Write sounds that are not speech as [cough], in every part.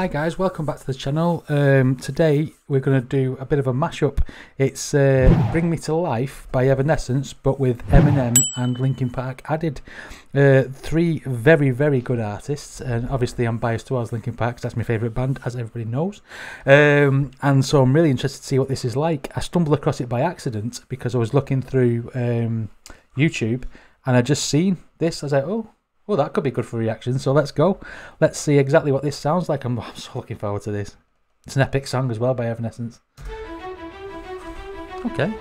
Hi guys, welcome back to the channel. Um, today we're going to do a bit of a mashup. It's uh, Bring Me to Life by Evanescence, but with Eminem and Linkin Park added. Uh, three very, very good artists, and obviously I'm biased towards Linkin Park because that's my favourite band, as everybody knows. Um, and so I'm really interested to see what this is like. I stumbled across it by accident because I was looking through um, YouTube and I just seen this. I was like, oh, well, that could be good for reactions, So let's go. Let's see exactly what this sounds like. I'm, [laughs] I'm so looking forward to this. It's an epic song as well by Evanescence. Okay.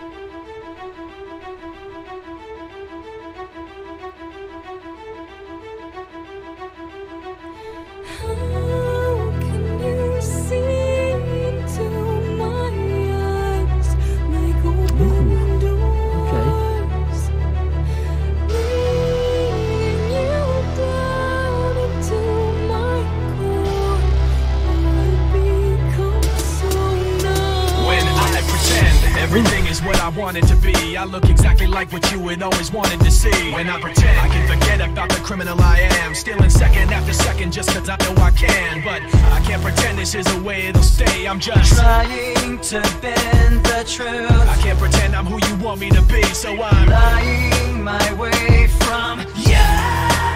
Everything is what I wanted to be. I look exactly like what you had always wanted to see. When I pretend I can forget about the criminal I am. Stealing second after second just cause I know I can. But I can't pretend this is the way it'll stay. I'm just trying to bend the truth. I can't pretend I'm who you want me to be. So I'm lying my way from you.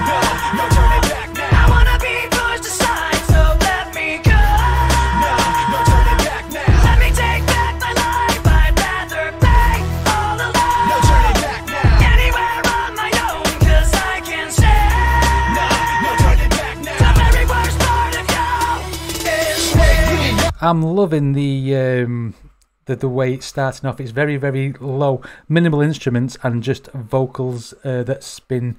No, no turning back I'm loving the um, the the way it's starting off. It's very very low, minimal instruments and just vocals uh, that's been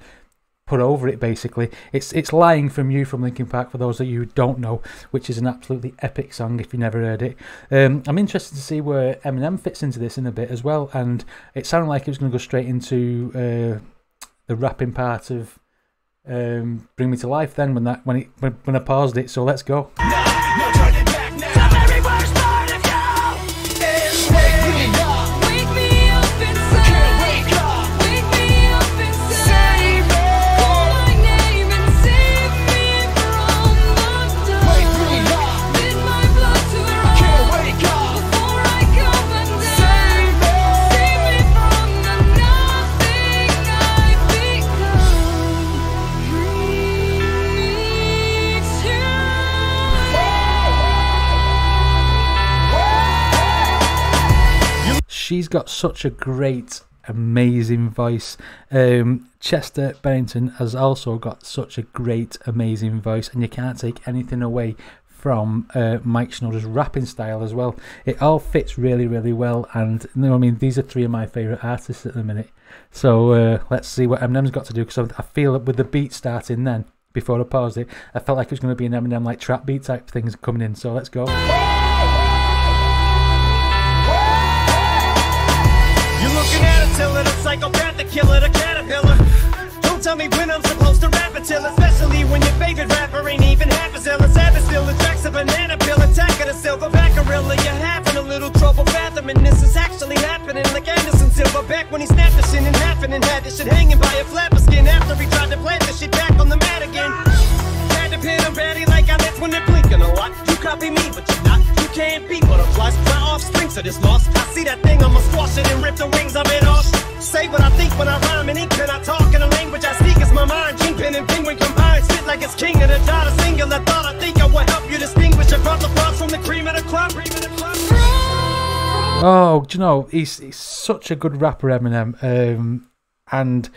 put over it. Basically, it's it's "Lying" from you from Linkin Park for those of you don't know, which is an absolutely epic song if you never heard it. Um, I'm interested to see where Eminem fits into this in a bit as well, and it sounded like it was going to go straight into uh, the rapping part of. Um, bring me to life then when that when it when, when I paused it so let's go No turning she's got such a great amazing voice um, chester bennington has also got such a great amazing voice and you can't take anything away from uh, Mike Shinoda's rapping style as well. It all fits really, really well, and you know, I mean, these are three of my favourite artists at the minute. So uh, let's see what Eminem's got to do because I feel that with the beat starting then, before I paused it, I felt like it was going to be an Eminem like trap beat type things coming in. So let's go. Looking at a tiller, the psychopathic killer, the caterpillar. Don't tell me when I'm supposed to rap until, especially when your favorite rapper ain't even half as ill as ever. Still attracts a banana peel, attack of the silverback gorilla. You're having a little trouble fathoming this is actually happening. Like Anderson Silva back when he snapped the shit in half and had the shit hanging by a flapper skin after he tried to plant the shit back on the mat again. Had to pin him batty like I left when they're blinking oh, a lot. You copy me, but you're not. Can't a plus. My offspring this. I see that thing, I'ma squash it and rip the wings of it off. Say what I think when I rhyme and I talk in a language I speak. My mind, kingpin and penguin combined. Spit like it's king of the dot, a singular thought. I think I will help you distinguish parts from the the. Cream of the crop. Oh, do you know he's, he's such a good rapper, Eminem. Um, and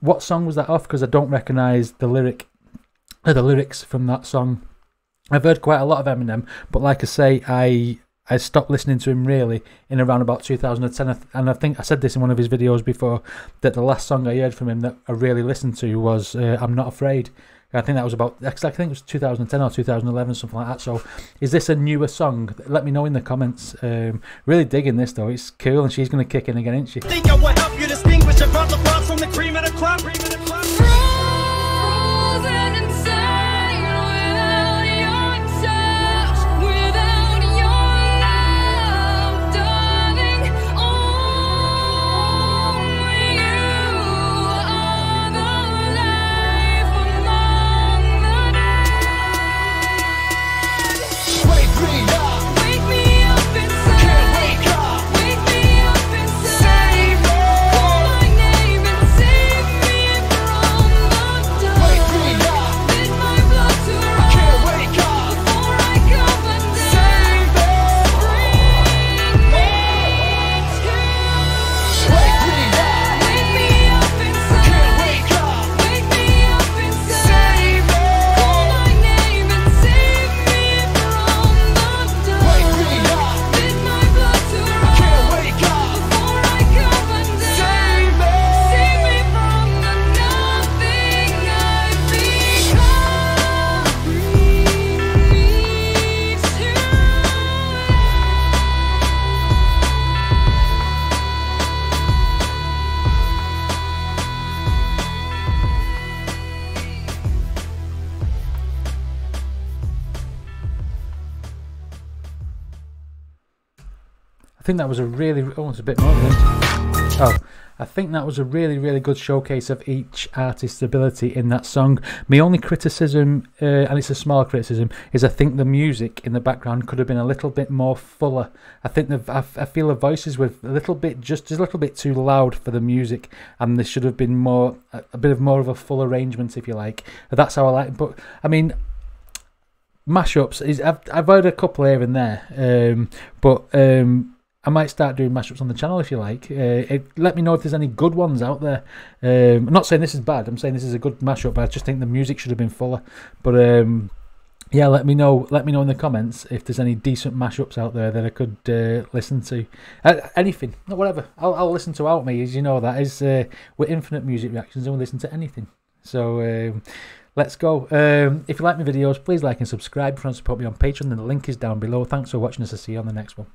what song was that off? Because I don't recognise the lyric, uh, the lyrics from that song. I've heard quite a lot of Eminem, but like I say, I I stopped listening to him really in around about 2010, and I think I said this in one of his videos before that the last song I heard from him that I really listened to was uh, "I'm Not Afraid." I think that was about, I think it was 2010 or 2011, something like that. So, is this a newer song? Let me know in the comments. Um, really digging this though. It's cool, and she's going to kick in again, isn't she? Think that was a really oh, it's a bit more. Oh, I think that was a really really good showcase of each artist's ability in that song. My only criticism, uh, and it's a small criticism, is I think the music in the background could have been a little bit more fuller. I think the I, I feel the voices were a little bit just a little bit too loud for the music, and there should have been more a, a bit of more of a full arrangement, if you like. That's how I like. it. But I mean, mashups is I've I've heard a couple here and there, um, but um, I might start doing mashups on the channel if you like. Uh, it, let me know if there's any good ones out there. Um, I'm not saying this is bad. I'm saying this is a good mashup, but I just think the music should have been fuller. But um, yeah, let me know. Let me know in the comments if there's any decent mashups out there that I could uh, listen to. Uh, anything, whatever. I'll, I'll listen to out me, as you know that is. Uh, we're infinite music reactions, and we listen to anything. So. Um, Let's go. Um, if you like my videos, please like and subscribe. If you want to support me on Patreon, then the link is down below. Thanks for watching us. I'll see you on the next one.